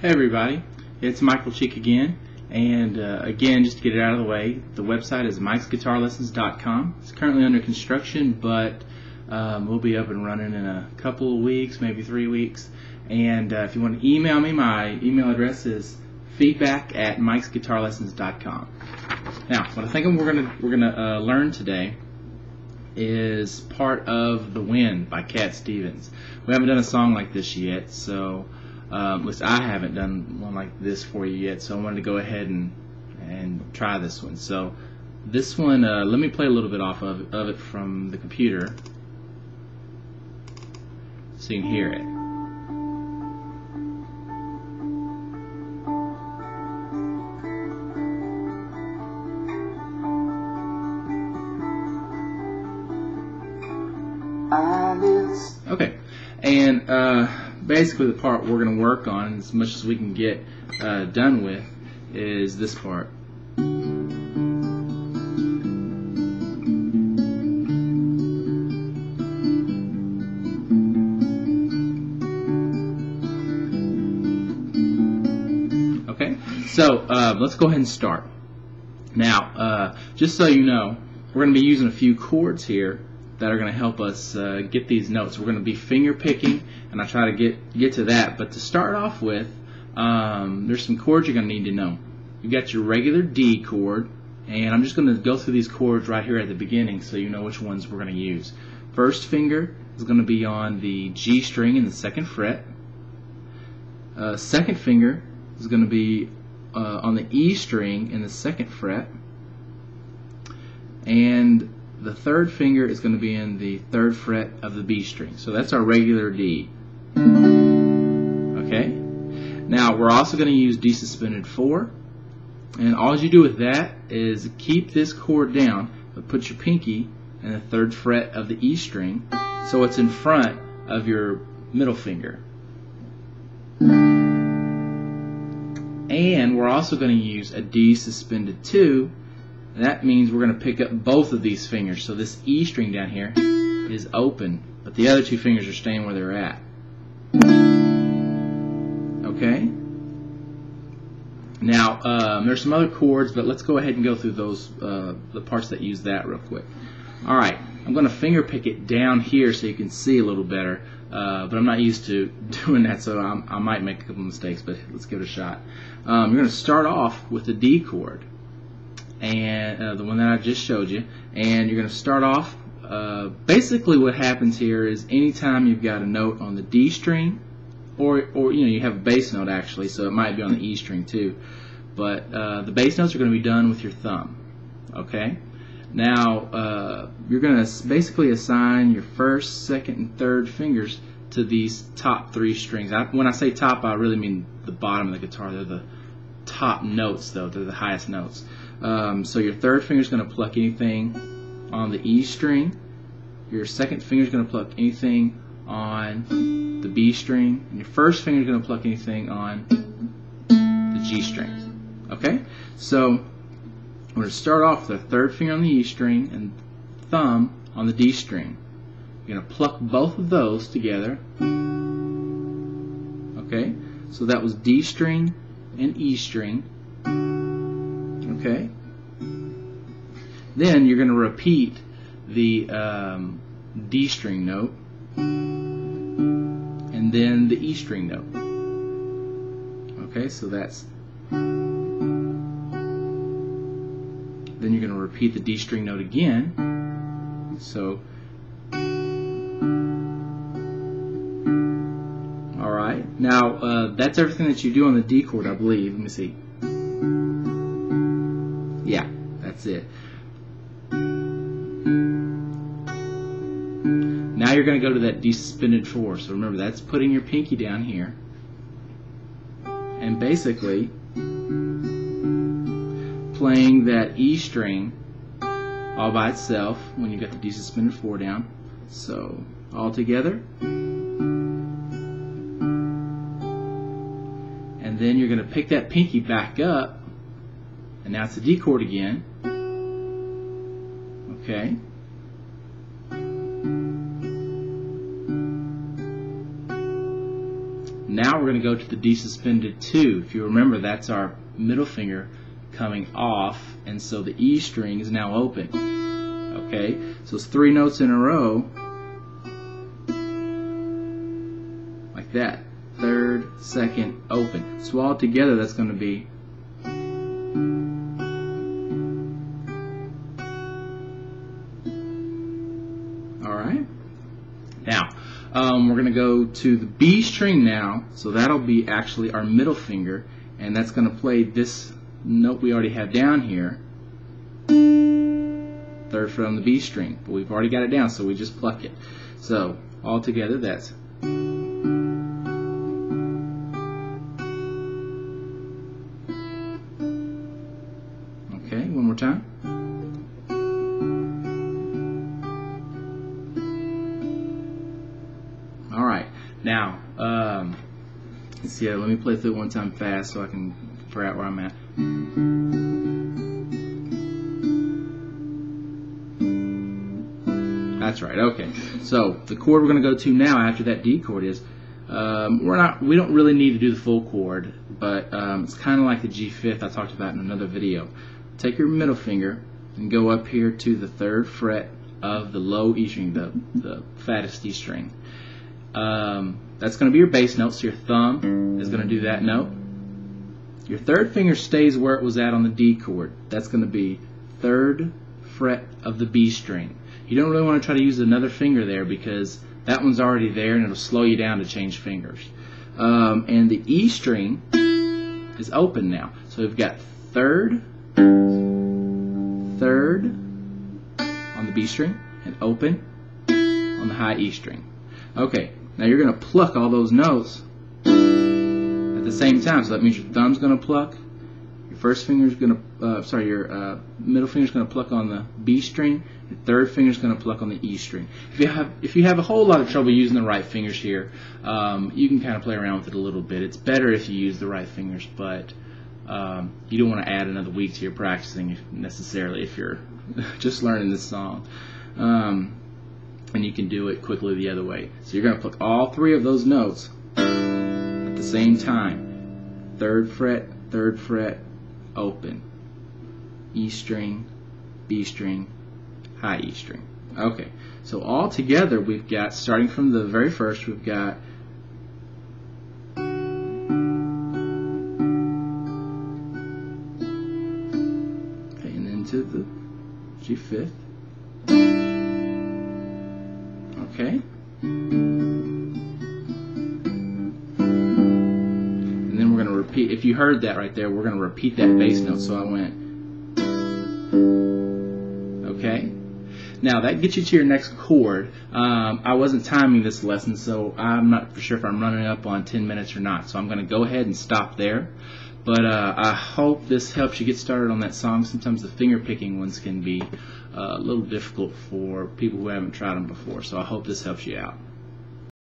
Hey everybody, it's Michael Cheek again, and uh, again, just to get it out of the way, the website is mikesguitarlessons.com. It's currently under construction, but um, we'll be up and running in a couple of weeks, maybe three weeks. And uh, if you want to email me, my email address is feedback at mikesguitarlessons.com. Now, what I think we're gonna we're gonna uh, learn today is part of "The Wind" by Cat Stevens. We haven't done a song like this yet, so um, least I haven't done one like this for you yet, so I wanted to go ahead and and try this one. So this one, uh, let me play a little bit off of, of it from the computer so you can hear it. Okay, and uh, basically the part we're going to work on as much as we can get uh, done with is this part. Okay, so uh, let's go ahead and start. Now, uh, just so you know, we're going to be using a few chords here that are going to help us uh, get these notes. We're going to be finger picking, and I'll try to get get to that. But to start off with, um, there's some chords you're going to need to know. You've got your regular D chord, and I'm just going to go through these chords right here at the beginning so you know which ones we're going to use. First finger is going to be on the G string in the second fret. Uh, second finger is going to be uh, on the E string in the second fret. And the third finger is going to be in the third fret of the B string. So that's our regular D. Okay? Now we're also going to use D suspended 4. And all you do with that is keep this chord down, but put your pinky in the third fret of the E string so it's in front of your middle finger. And we're also going to use a D suspended 2 that means we're going to pick up both of these fingers. So this E string down here is open, but the other two fingers are staying where they're at. Okay? Now, um, there's some other chords, but let's go ahead and go through those, uh, the parts that use that real quick. All right, I'm going to finger pick it down here so you can see a little better, uh, but I'm not used to doing that, so I'm, i might make a couple mistakes, but let's give it a shot. Um, you're going to start off with the D chord and uh, the one that I just showed you. And you're going to start off uh, basically what happens here is anytime you've got a note on the D string or, or you know you have a bass note actually so it might be on the E string too. But uh, the bass notes are going to be done with your thumb okay? Now uh, you're going to basically assign your first second and third fingers to these top three strings. I, when I say top I really mean the bottom of the guitar. They're the top notes though. They're the highest notes um, so your third finger is going to pluck anything on the E string. Your second finger is going to pluck anything on the B string. And your first finger is going to pluck anything on the G string. Okay? So we're going to start off with the third finger on the E string and thumb on the D string. You're going to pluck both of those together. Okay? So that was D string and E string. Okay? Then you're going to repeat the um, D string note and then the E string note. Okay, so that's. Then you're going to repeat the D string note again. So. Alright, now uh, that's everything that you do on the D chord, I believe. Let me see. It. Now you're going to go to that D suspended 4. So remember, that's putting your pinky down here. And basically playing that E string all by itself when you got the D suspended 4 down. So all together. And then you're going to pick that pinky back up and now it's a D chord again. Okay. Now we're going to go to the D suspended 2. If you remember, that's our middle finger coming off, and so the E string is now open. Okay, so it's three notes in a row, like that. Third, second, open. So all together, that's going to be um, we're going to go to the B string now. So that'll be actually our middle finger, and that's going to play this note we already have down here. Third fret on the B string, but we've already got it down, so we just pluck it. So all together, that's okay. One more time. Let's. Let me play through it one time fast so I can figure out where I'm at. That's right. Okay. So the chord we're going to go to now after that D chord is um, we're not we don't really need to do the full chord, but um, it's kind of like the G fifth I talked about in another video. Take your middle finger and go up here to the third fret of the low E string, the the fattest E string. Um, that's going to be your bass note, so your thumb is going to do that note. Your third finger stays where it was at on the D chord. That's going to be third fret of the B string. You don't really want to try to use another finger there because that one's already there and it'll slow you down to change fingers. Um, and the E string is open now. So we've got third, third on the B string and open on the high E string. Okay, now you're going to pluck all those notes at the same time. So that means your thumb's going to pluck, your first finger's going to, uh, sorry, your uh, middle finger's going to pluck on the B string, your third finger's going to pluck on the E string. If you have if you have a whole lot of trouble using the right fingers here, um, you can kind of play around with it a little bit. It's better if you use the right fingers, but um, you don't want to add another week to your practicing necessarily if you're just learning this song. Um, and you can do it quickly the other way. So you're going to pluck all three of those notes at the same time. Third fret, third fret, open. E string, B string, high E string. Okay, so all together we've got, starting from the very first, we've got okay, and then to the G fifth. And then we're going to repeat, if you heard that right there, we're going to repeat that bass note. So I went, okay. Now that gets you to your next chord. Um, I wasn't timing this lesson, so I'm not for sure if I'm running up on 10 minutes or not. So I'm going to go ahead and stop there. But uh, I hope this helps you get started on that song. Sometimes the finger picking ones can be uh, a little difficult for people who haven't tried them before. So I hope this helps you out.